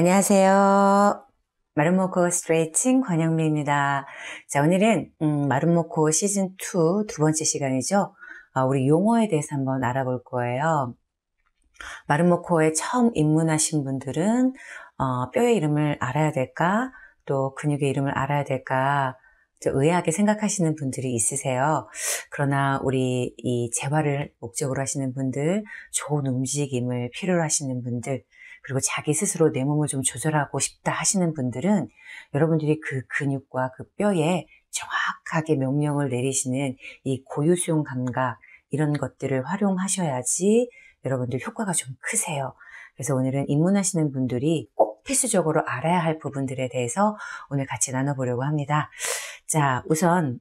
안녕하세요. 마름모코 스트레칭 권영미입니다. 자, 오늘은 음, 마름모코 시즌 2 두 번째 시간이죠. 어, 우리 용어에 대해서 한번 알아볼 거예요. 마름모코에 처음 입문하신 분들은 어, 뼈의 이름을 알아야 될까? 또 근육의 이름을 알아야 될까? 의아하게 생각하시는 분들이 있으세요. 그러나 우리 이 재활을 목적으로 하시는 분들, 좋은 움직임을 필요로 하시는 분들, 그리고 자기 스스로 내 몸을 좀 조절하고 싶다 하시는 분들은 여러분들이 그 근육과 그 뼈에 정확하게 명령을 내리시는 이 고유 수용 감각 이런 것들을 활용하셔야지 여러분들 효과가 좀 크세요. 그래서 오늘은 입문하시는 분들이 꼭 필수적으로 알아야 할 부분들에 대해서 오늘 같이 나눠보려고 합니다. 자, 우선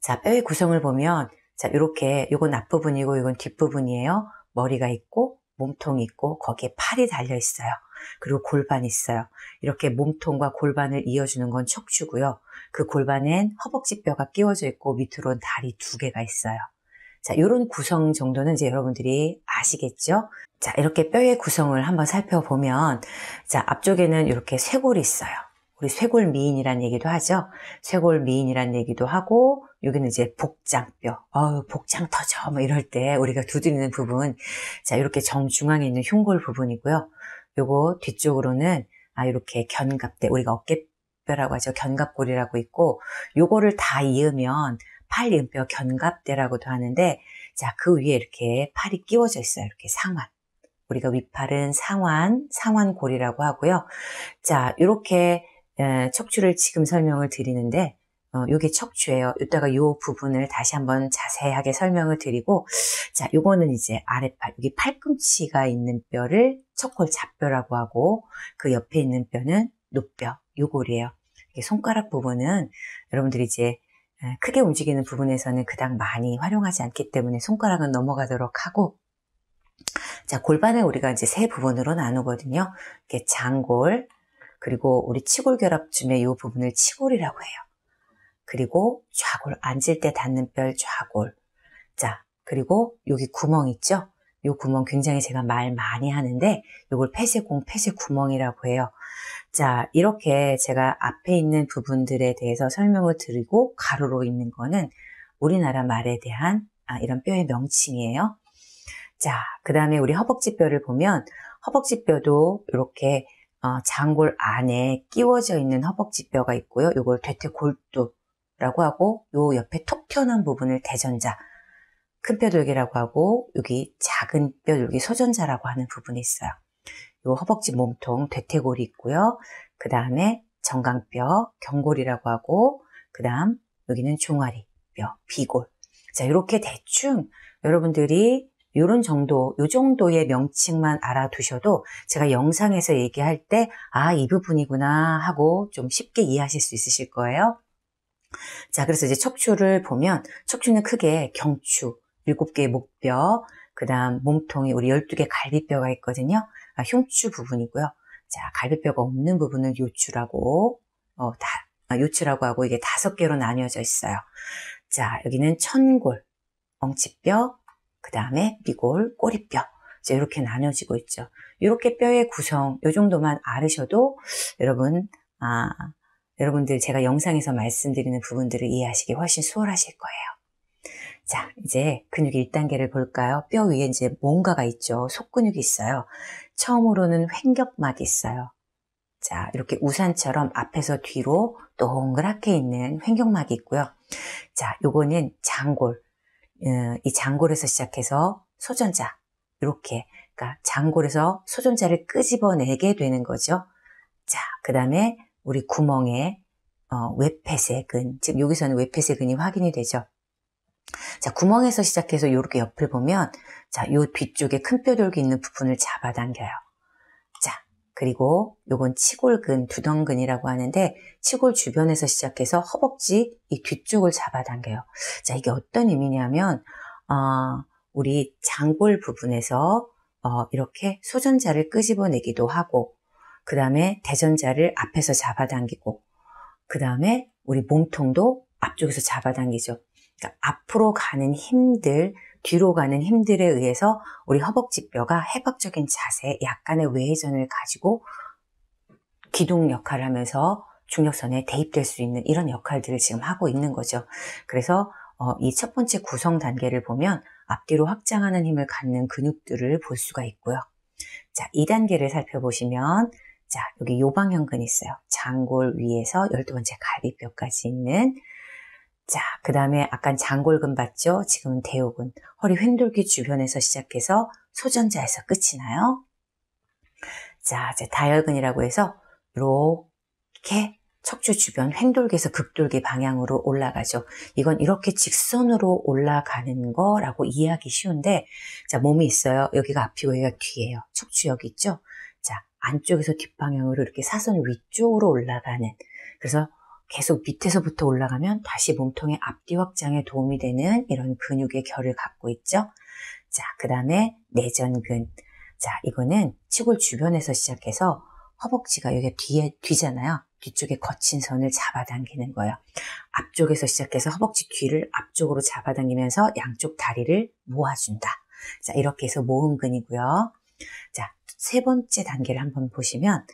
자, 뼈의 구성을 보면 자, 이렇게 요건 앞부분이고 이건 뒷부분이에요. 머리가 있고 몸통이 있고 거기에 팔이 달려 있어요. 그리고 골반이 있어요. 이렇게 몸통과 골반을 이어주는 건 척추고요. 그 골반엔 허벅지 뼈가 끼워져 있고 밑으로는 다리 두 개가 있어요. 자, 이런 구성 정도는 이제 여러분들이 아시겠죠? 자, 이렇게 뼈의 구성을 한번 살펴보면, 자, 앞쪽에는 이렇게 쇄골이 있어요. 우리 쇄골 미인이란 얘기도 하죠. 쇄골 미인이란 얘기도 하고, 여기는 이제 복장뼈. 어우, 복장 터져. 뭐 이럴 때 우리가 두드리는 부분. 자, 이렇게 정중앙에 있는 흉골 부분이고요. 요거 뒤쪽으로는, 아, 이렇게 견갑대. 우리가 어깨뼈라고 하죠. 견갑골이라고 있고, 요거를 다 이으면 팔이음뼈 견갑대라고도 하는데, 자, 그 위에 이렇게 팔이 끼워져 있어요. 이렇게 상완. 우리가 윗팔은 상완, 상완골이라고 하고요. 자, 이렇게 척추를 지금 설명을 드리는데, 어, 요게 척추예요. 이따가 요 부분을 다시 한번 자세하게 설명을 드리고, 자, 요거는 이제 아래팔, 여기 팔꿈치가 있는 뼈를 척골 잡뼈라고 하고, 그 옆에 있는 뼈는 노뼈, 요골이에요. 손가락 부분은 여러분들이 이제 크게 움직이는 부분에서는 그닥 많이 활용하지 않기 때문에 손가락은 넘어가도록 하고, 자, 골반을 우리가 이제 세 부분으로 나누거든요. 이게 장골, 그리고 우리 치골 결합쯤에 이 부분을 치골이라고 해요. 그리고 좌골, 앉을 때 닿는 뼈 좌골. 자, 그리고 여기 구멍 있죠? 이 구멍 굉장히 제가 말 많이 하는데 이걸 폐쇄공, 폐쇄구멍이라고 해요. 자, 이렇게 제가 앞에 있는 부분들에 대해서 설명을 드리고 가로로 있는 거는 우리나라 말에 대한 아, 이런 뼈의 명칭이에요. 자, 그 다음에 우리 허벅지뼈를 보면 허벅지뼈도 이렇게 어, 장골 안에 끼워져 있는 허벅지뼈가 있고요. 이걸 대퇴골두라고 하고 요 옆에 톡 튀어나온 부분을 대전자 큰 뼈돌기라고 하고 여기 작은 뼈돌기 소전자라고 하는 부분이 있어요. 요 허벅지 몸통 대퇴골이 있고요. 그 다음에 정강뼈 경골이라고 하고 그 다음 여기는 종아리 뼈 비골 자 이렇게 대충 여러분들이 이런 정도, 요 정도의 명칭만 알아두셔도 제가 영상에서 얘기할 때, 아, 이 부분이구나 하고 좀 쉽게 이해하실 수 있으실 거예요. 자, 그래서 이제 척추를 보면, 척추는 크게 경추, 7개의 목뼈, 그 다음 몸통이 우리 12개 갈비뼈가 있거든요. 아, 흉추 부분이고요. 자, 갈비뼈가 없는 부분을 요추라고, 어, 다, 아, 요추라고 하고 이게 다섯 개로 나뉘어져 있어요. 자, 여기는 천골, 엉치뼈, 그 다음에 미골, 꼬리뼈. 이제 이렇게 나눠지고 있죠. 이렇게 뼈의 구성, 이 정도만 알으셔도 여러분, 아, 여러분들 제가 영상에서 말씀드리는 부분들을 이해하시기 훨씬 수월하실 거예요. 자, 이제 근육 1단계를 볼까요? 뼈 위에 이제 뭔가가 있죠. 속근육이 있어요. 처음으로는 횡격막이 있어요. 자, 이렇게 우산처럼 앞에서 뒤로 동그랗게 있는 횡격막이 있고요. 자, 요거는 장골. 어, 이 장골에서 시작해서 소전자 이렇게 그러니까 장골에서 소전자를 끄집어내게 되는 거죠. 자, 그 다음에 우리 구멍에 어, 외폐쇄근, 지금 여기서는 외폐쇄근이 확인이 되죠. 자, 구멍에서 시작해서 이렇게 옆을 보면, 자, 요 뒤쪽에 큰 뼈돌기 있는 부분을 잡아당겨요. 그리고 요건 치골근, 두덩근이라고 하는데 치골 주변에서 시작해서 허벅지 이 뒤쪽을 잡아당겨요. 자, 이게 어떤 의미냐면 어, 우리 장골 부분에서 어, 이렇게 소전자를 끄집어내기도 하고 그 다음에 대전자를 앞에서 잡아당기고 그 다음에 우리 몸통도 앞쪽에서 잡아당기죠. 그러니까 앞으로 가는 힘들, 뒤로 가는 힘들에 의해서 우리 허벅지뼈가 해박적인 자세, 약간의 외회전을 가지고 기둥 역할을 하면서 중력선에 대입될 수 있는 이런 역할들을 지금 하고 있는 거죠. 그래서 어, 이 첫 번째 구성 단계를 보면 앞뒤로 확장하는 힘을 갖는 근육들을 볼 수가 있고요. 자, 2단계를 살펴보시면 자, 여기 요방형근 있어요. 장골 위에서 12번째 갈비뼈까지 있는 자, 그 다음에 아까 장골근 봤죠? 지금은 대요근. 허리 횡돌기 주변에서 시작해서 소전자에서 끝이 나요. 자, 이제 다혈근이라고 해서 이렇게 척추 주변 횡돌기에서 극돌기 방향으로 올라가죠. 이건 이렇게 직선으로 올라가는 거라고 이해하기 쉬운데, 자, 몸이 있어요. 여기가 앞이고 여기가 뒤에요. 척추 여기 있죠? 자, 안쪽에서 뒷방향으로 이렇게 사선 위쪽으로 올라가는. 그래서 계속 밑에서부터 올라가면 다시 몸통의 앞뒤 확장에 도움이 되는 이런 근육의 결을 갖고 있죠. 자, 그 다음에 내전근. 자, 이거는 치골 주변에서 시작해서 허벅지가 여기 뒤에 뒤잖아요. 뒤쪽에 거친 선을 잡아당기는 거예요. 앞쪽에서 시작해서 허벅지 뒤를 앞쪽으로 잡아당기면서 양쪽 다리를 모아준다. 자, 이렇게 해서 모음근이고요. 자, 세 번째 단계를 한번 보시면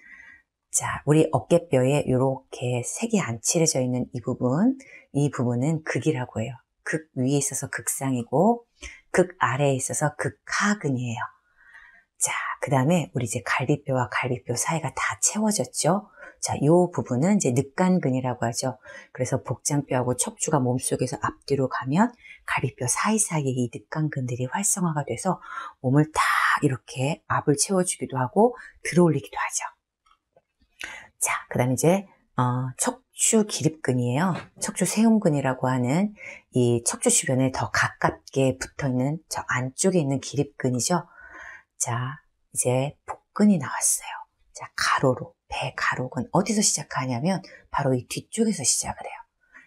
자, 우리 어깨뼈에 이렇게 색이 안 칠해져 있는 이 부분, 이 부분은 극이라고 해요. 극 위에 있어서 극상이고, 극 아래에 있어서 극하근이에요. 자, 그 다음에 우리 이제 갈비뼈와 갈비뼈 사이가 다 채워졌죠? 자, 요 부분은 이제 늑간근이라고 하죠. 그래서 복장뼈하고 척추가 몸속에서 앞뒤로 가면 가비뼈 사이사이에 이 늑간근들이 활성화가 돼서 몸을 다 이렇게 압을 채워주기도 하고 들어올리기도 하죠. 자, 그 다음에 이제 어, 척추 기립근이에요. 척추 세움근이라고 하는 이 척추 주변에 더 가깝게 붙어 있는 저 안쪽에 있는 기립근이죠. 자, 이제 복근이 나왔어요. 자, 가로로. 배 가로근 어디서 시작하냐면 바로 이 뒤쪽에서 시작을 해요.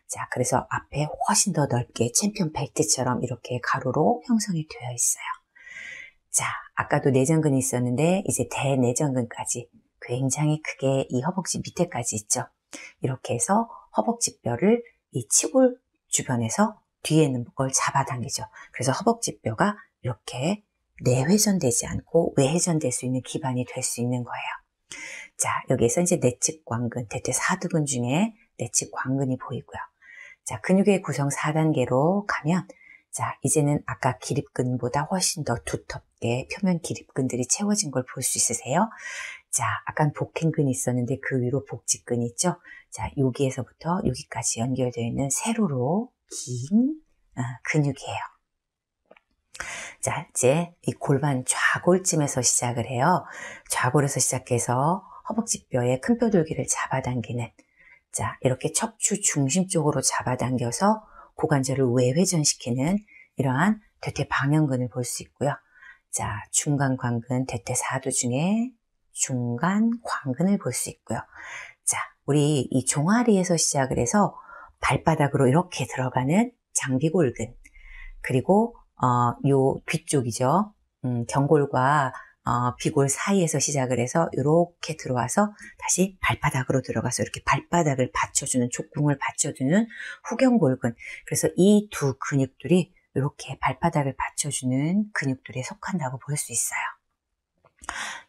자, 그래서 앞에 훨씬 더 넓게 챔피언 벨트처럼 이렇게 가로로 형성이 되어 있어요. 자, 아까도 내전근이 있었는데 이제 대내전근까지 굉장히 크게 이 허벅지 밑에까지 있죠. 이렇게 해서 허벅지뼈를 이 치골 주변에서 뒤에 있는 걸 잡아당기죠. 그래서 허벅지뼈가 이렇게 내회전되지 않고 외회전될 수 있는 기반이 될 수 있는 거예요. 자, 여기에서 이제 내측 광근, 대퇴 사두근 중에 내측 광근이 보이고요. 자, 근육의 구성 4단계로 가면 자, 이제는 아까 기립근보다 훨씬 더 두텁게 표면 기립근들이 채워진 걸 볼 수 있으세요? 자, 아까 복행근이 있었는데 그 위로 복직근이 있죠? 자, 여기에서부터 여기까지 연결되어 있는 세로로 긴 어, 근육이에요. 자, 이제 이 골반 좌골쯤에서 시작을 해요. 좌골에서 시작해서 허벅지뼈에 큰 뼈돌기를 잡아당기는 자 이렇게 척추 중심 쪽으로 잡아당겨서 고관절을 외회전시키는 이러한 대퇴 방향근을 볼 수 있고요. 자 중간 광근 대퇴 사두 중에 중간 광근을 볼 수 있고요. 자 우리 이 종아리에서 시작을 해서 발바닥으로 이렇게 들어가는 장비골근 그리고 어, 요 뒤쪽이죠. 음, 경골과 어, 비골 사이에서 시작을 해서 이렇게 들어와서 다시 발바닥으로 들어가서 이렇게 발바닥을 받쳐주는 족궁을 받쳐주는 후경골근 그래서 이 두 근육들이 이렇게 발바닥을 받쳐주는 근육들에 속한다고 볼 수 있어요.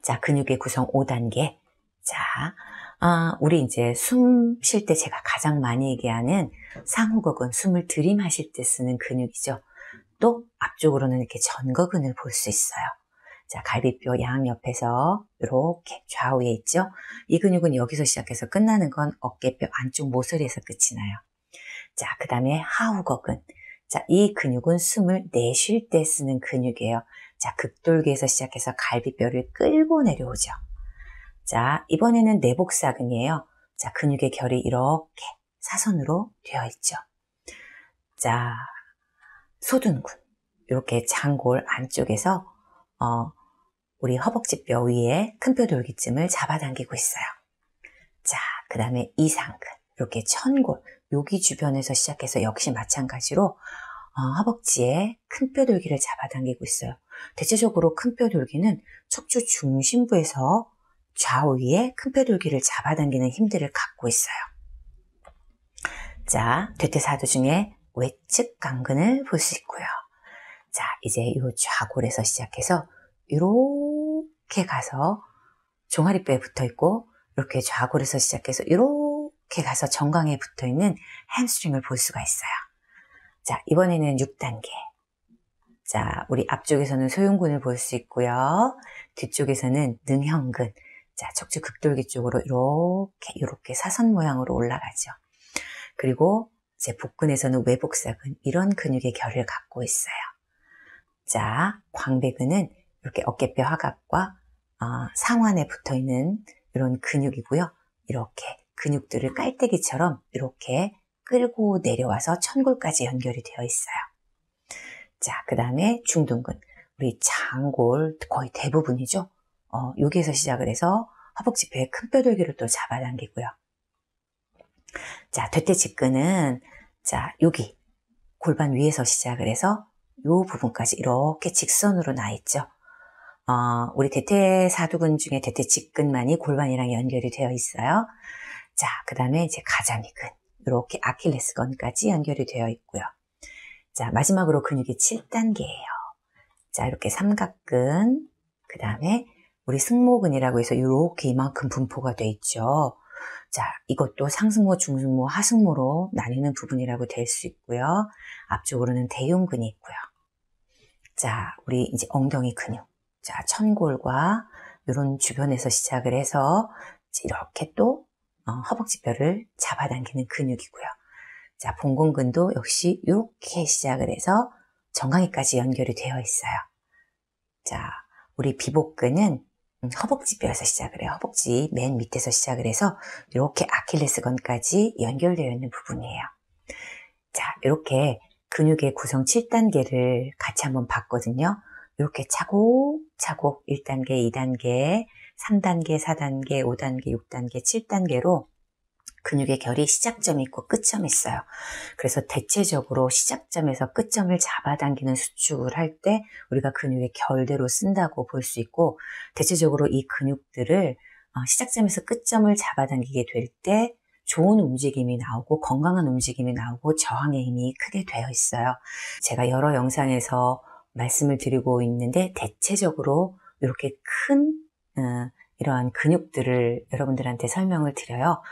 자, 근육의 구성 5단계. 자, 아, 우리 이제 숨 쉴 때 제가 가장 많이 얘기하는 상후곡은 숨을 들이마실 때 쓰는 근육이죠. 또 앞쪽으로는 이렇게 전거근을 볼 수 있어요. 자, 갈비뼈 양 옆에서 이렇게 좌우에 있죠. 이 근육은 여기서 시작해서 끝나는 건 어깨뼈 안쪽 모서리에서 끝이 나요. 자, 그 다음에 하우거근. 자, 이 근육은 숨을 내쉴 때 쓰는 근육이에요. 자, 극돌기에서 시작해서 갈비뼈를 끌고 내려오죠. 자, 이번에는 내복사근이에요. 자, 근육의 결이 이렇게 사선으로 되어 있죠. 자, 소둔근. 이렇게 장골 안쪽에서 어, 우리 허벅지 뼈 위에 큰 뼈 돌기쯤을 잡아당기고 있어요. 자, 그 다음에 이상근, 이렇게 천골, 여기 주변에서 시작해서 역시 마찬가지로 어, 허벅지에 큰 뼈 돌기를 잡아당기고 있어요. 대체적으로 큰 뼈돌기는 척추 중심부에서 좌우에 큰 뼈돌기를 잡아당기는 힘들을 갖고 있어요. 자, 대퇴사두 중에 외측 강근을 볼 수 있고요. 자, 이제 이 좌골에서 시작해서 이렇게 가서 종아리뼈에 붙어 있고 이렇게 좌골에서 시작해서 이렇게 가서 정강에 붙어 있는 햄스트링을 볼 수가 있어요. 자, 이번에는 6단계. 자, 우리 앞쪽에서는 소흉근을 볼 수 있고요. 뒤쪽에서는 능형근. 자, 척추 극돌기 쪽으로 이렇게, 이렇게 사선 모양으로 올라가죠. 그리고 제 복근에서는 외복사근, 이런 근육의 결을 갖고 있어요. 자, 광배근은 이렇게 어깨뼈 화각과 어, 상완에 붙어 있는 이런 근육이고요. 이렇게 근육들을 깔때기처럼 이렇게 끌고 내려와서 천골까지 연결이 되어 있어요. 자, 그 다음에 중둔근. 우리 장골 거의 대부분이죠. 어, 여기에서 시작을 해서 허벅지뼈의 큰 뼈돌기를 또 잡아당기고요. 자, 대퇴직근은 자, 여기 골반 위에서 시작을 해서 요 부분까지 이렇게 직선으로 나 있죠. 어, 우리 대퇴사두근 중에 대퇴직근만이 골반이랑 연결이 되어 있어요. 자, 그 다음에 이제 가자미근. 이렇게 아킬레스건까지 연결이 되어 있고요. 자, 마지막으로 근육이 7단계예요. 자, 이렇게 삼각근, 그 다음에 우리 승모근이라고 해서 이렇게 이만큼 분포가 돼 있죠. 자, 이것도 상승모, 중승모, 하승모로 나뉘는 부분이라고 될 수 있고요. 앞쪽으로는 대흉근이 있고요. 자, 우리 이제 엉덩이 근육. 자, 천골과 이런 주변에서 시작을 해서 이렇게 또 어, 허벅지뼈를 잡아당기는 근육이고요. 자, 봉공근도 역시 이렇게 시작을 해서 정강이까지 연결이 되어 있어요. 자, 우리 비복근은 허벅지뼈에서 시작을 해요. 허벅지 맨 밑에서 시작을 해서 이렇게 아킬레스건까지 연결되어 있는 부분이에요. 자, 이렇게 근육의 구성 7단계를 같이 한번 봤거든요. 이렇게 차곡차곡 1단계, 2단계, 3단계, 4단계, 5단계, 6단계, 7단계로 근육의 결이 시작점이 있고 끝점이 있어요. 그래서 대체적으로 시작점에서 끝점을 잡아당기는 수축을 할 때 우리가 근육의 결대로 쓴다고 볼 수 있고 대체적으로 이 근육들을 어, 시작점에서 끝점을 잡아당기게 될 때 좋은 움직임이 나오고 건강한 움직임이 나오고 저항의 힘이 크게 되어 있어요. 제가 여러 영상에서 말씀을 드리고 있는데 대체적으로 이렇게 큰 어, 이러한 근육들을 여러분들한테 설명을 드려요.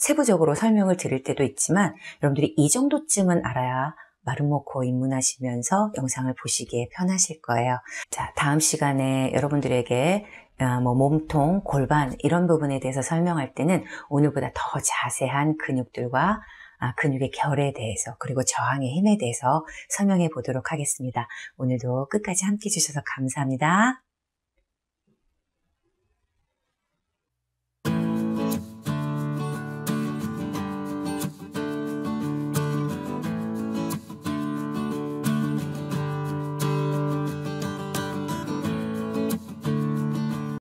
세부적으로 설명을 드릴 때도 있지만 여러분들이 이 정도쯤은 알아야 마름모코 입문하시면서 영상을 보시기에 편하실 거예요. 자, 다음 시간에 여러분들에게 어, 뭐 몸통, 골반 이런 부분에 대해서 설명할 때는 오늘보다 더 자세한 근육들과 아, 근육의 결에 대해서 그리고 저항의 힘에 대해서 설명해 보도록 하겠습니다. 오늘도 끝까지 함께 해주셔서 감사합니다.